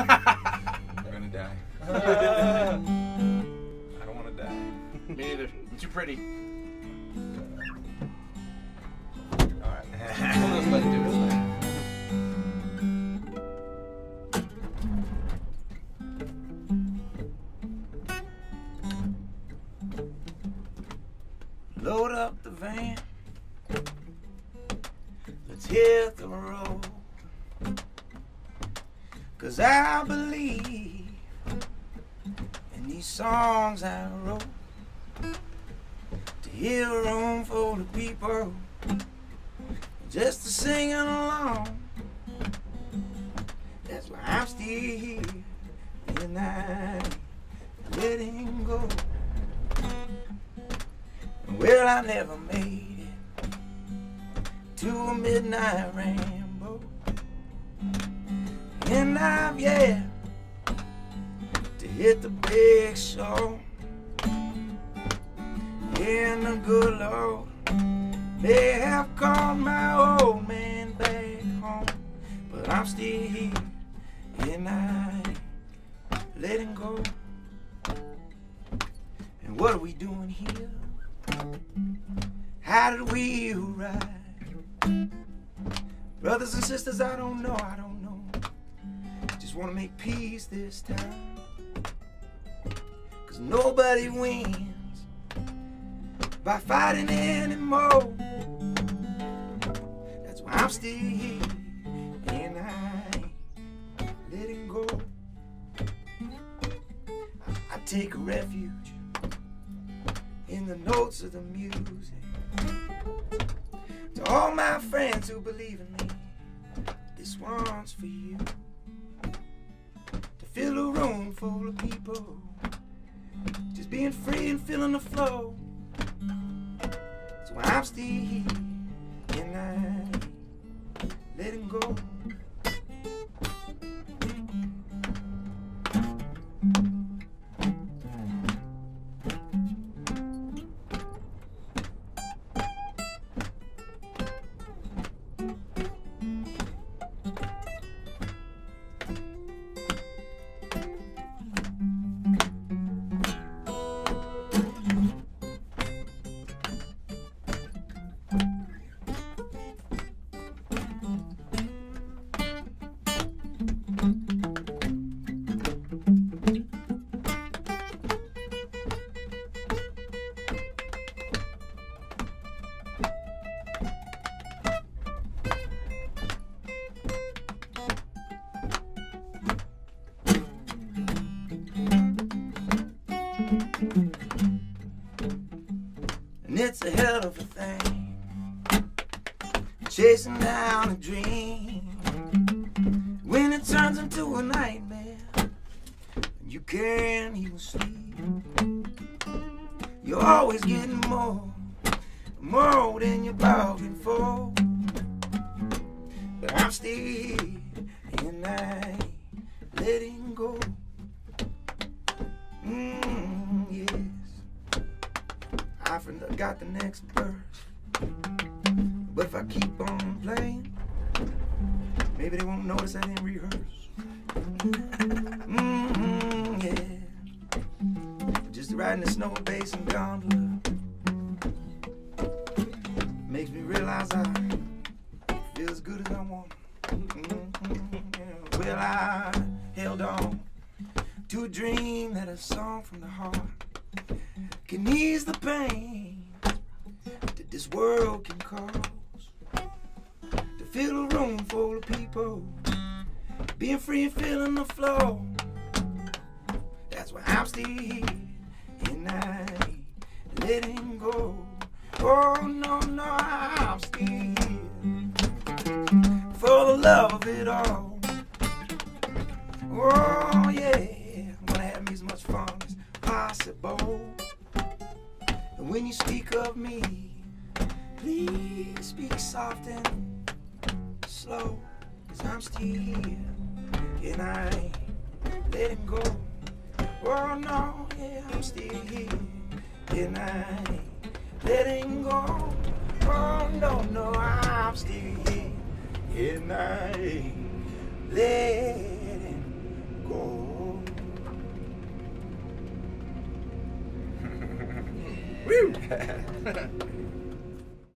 We're gonna die. I don't want to die. Me neither. I'm too pretty. All right. We'll just let it do it. Load up the van. Let's hit the road. Cause I believe in these songs I wrote to hear a room full of people just to singing along. That's why I'm still here and I letting go. Well, I never made it to a midnight ramble. And I've yet to hit the big show. And the good Lord may have called my old man back home. But I'm still here and I letting go. And what are we doing here? How did we arrive? Brothers and sisters, I don't know, I don't know. Just wanna make peace this time. Cause nobody wins by fighting anymore. That's why I'm still here and I ain't letting go. I, I take refuge in the notes of the music. To all my friends who believe in me, this one's for you. Fill a room full of people, just being free and feeling the flow. So I'm still here and I letting go. And it's a hell of a thing. Chasing down a dream. When it turns into a nightmare. And you can't even sleep. You're always getting more. More than you're bargained for. But I'm still. And I letting go. Mm, Forgot the next verse. But if I keep on playing, maybe they won't notice I didn't rehearse. Mm-hmm, yeah. Just riding the snow bass and gondola makes me realize I feel as good as I want. Mm-hmm, yeah. Well, I held on to a dream that a song from the heart can ease the pain this world can cause. To fill a room full of people, being free and feeling the flow. That's why I'm still here and I ain't letting go. Oh no, no, I'm still here for the love of it all. Oh yeah, I'm gonna have me as much fun as possible. And when you speak of me, Please speak soft and slow, cause I'm still here. And I let him go. Oh no, yeah, I'm still here. And I let him go. Oh no, no, I'm still here. And I let him go. Woo!